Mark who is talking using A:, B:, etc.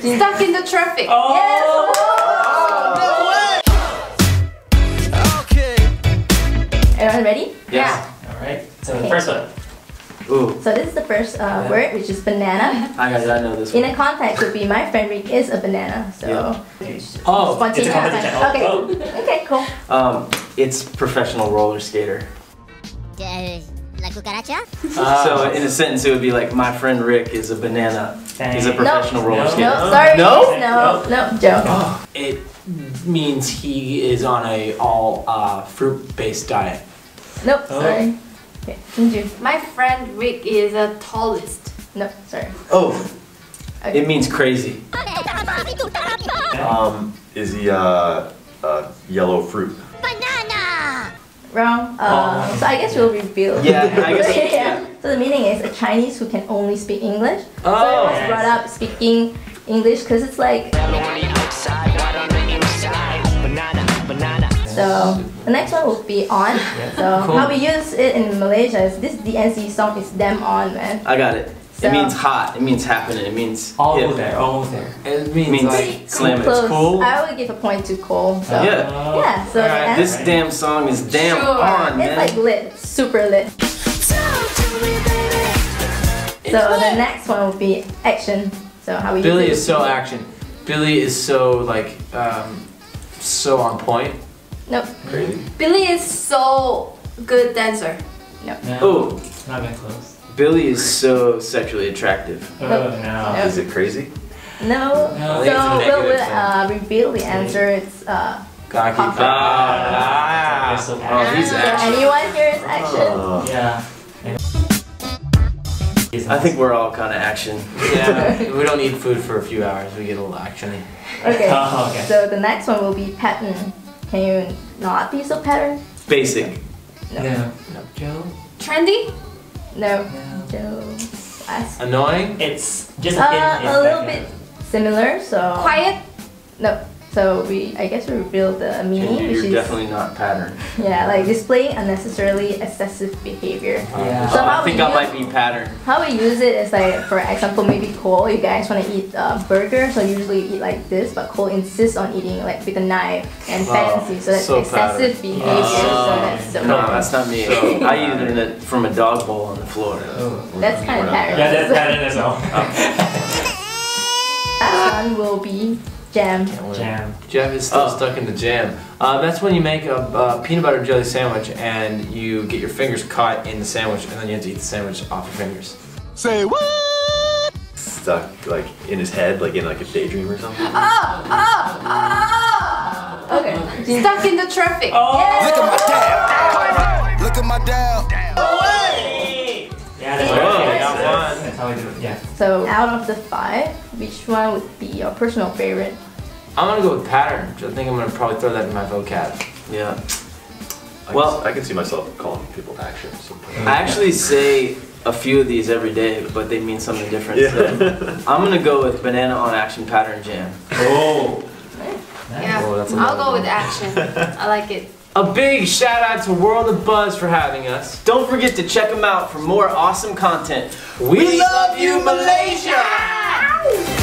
A: Stuck in the traffic.
B: Oh! Okay.
C: Everyone ready?
A: Yeah.
B: Alright, so the first one.
D: Ooh,
C: So this is the first uh, word, which is banana.
D: I got I know this
C: In
D: one.
C: a context would be my friend Rick is a banana. So
D: Yeah.
B: Oh, it's a
C: spontaneous.
B: competition. Oh,
C: Okay.
B: oh.
C: Okay, cool.
D: Um, it's professional roller skater.
E: ¿La cucaracha?
B: Uh,
D: so in a sentence, it would be like, my friend Rick is a banana. He's a
B: Dang.
D: professional roller
B: No.
D: skater.
C: No, sorry.
D: No?
C: No, no, Joe.
B: It means he is on a all uh, fruit-based diet.
C: Nope,
B: Oh.
C: sorry. Okay, JinJoo.
A: My friend Rick is the tallest.
C: Nope, sorry.
D: Oh, it means crazy.
F: Um, is he uh, uh, yellow fruit?
C: Wrong. Uh,
B: Oh.
C: So I guess we'll reveal.
D: Yeah, I guess-
C: yeah.
D: yeah.
C: So the meaning is a Chinese who can only speak English. Oh. so
B: Oh.
C: I was brought up speaking English because it's like. So the next one will be on. So
B: Cool.
C: how we use it in Malaysia is this DNCE song is damn on man.
D: I got it.
C: So-
D: it means hot. It means happening. It means
B: Almost
D: hip.
B: there, almost there. It means,
D: Means
B: like
D: slam it.
C: Close.
B: cool.
C: I would give a point to Cole. So
D: Yeah.
C: yeah. So the
B: Alright.
C: answer-
D: This damn song is damn
A: Sure.
D: on,
C: it's
D: man.
C: like lit, super lit. So the next one will be action. So how we
B: Billy
C: use
B: is so action. Billy is so like um, so on point.
C: Nope.
F: Crazy.
A: Billy is so good dancer. Nope.
D: Oh,
B: not even close.
D: Billy is so sexually attractive.
B: Oh
C: Nope.
B: no.
F: Is it crazy?
C: No.
B: No,
C: so
B: think
C: we'll,
B: negative
C: we'll uh, reveal the answer. It's uh.
B: Gotta keep
C: Coffee.
D: Ah.
B: so
D: Oh, he's
C: So
D: action.
C: anyone here is action?
F: Uh,
B: Yeah.
D: I think we're all kind of action.
B: Yeah, we don't need food for a few hours. We get a little action.
C: Okay.
B: Oh, okay.
C: So the next one will be pattern. Can you not be so pattern?
D: Basic.
C: No.
B: No. No. Joe.
A: Trendy?
C: No.
B: No.
C: Joe. Last.
B: Annoying.
G: It's just
C: Uh,
G: a bit.
C: a little bit similar. So.
A: Quiet?
C: No. So we, I guess we reveal the meaning,
D: you're
C: is
D: definitely not pattern.
C: yeah, like displaying unnecessarily excessive behavior.
B: Uh, yeah.
C: So
D: Oh,
C: how
D: I think I might be pattern.
C: How we use it is like, for example, maybe Cole, you guys want to eat a burger, so usually you eat like this, but Cole insists on eating like with a knife and
D: Oh,
C: fancy, so that's
D: so
C: excessive
D: pattern.
C: behavior. So that's oh. so
D: No, that's not me. I eat it in a, from a dog bowl on the floor.
B: Oh.
C: that's kind of pattern.
G: Yeah, that's pattern as well.
C: Last one will be jam.
G: Jam.
B: Jeff is still
D: Oh.
B: stuck in the jam. Uh, that's when you make a uh, peanut butter jelly sandwich and you get your fingers caught in the sandwich and then you have to eat the sandwich off your fingers. Say what?
F: stuck like in his head, like in like a daydream or something.
C: Okay. Jin-
A: Stuck in the traffic.
G: Oh!
H: Look at my dad. Look at my dad.
G: That's,
D: one.
G: that's how we do. Yeah.
C: So out of the five, which one would be your personal favorite?
B: I'm gonna go with pattern. I think I'm gonna probably throw that in my vocab.
D: Yeah.
F: I
D: Well-
F: can, I can see myself calling people action sometimes.
D: I actually say a few of these every day, but they mean something different. So I'm gonna go with banana on action pattern jam.
G: Oh.
A: Yeah.
B: Oh, that's
A: I'll go
B: one.
A: with action. I like it.
B: A big shout out to World of Buzz for having us.
D: Don't forget to check them out for more awesome content.
B: We, we love you, Malaysia!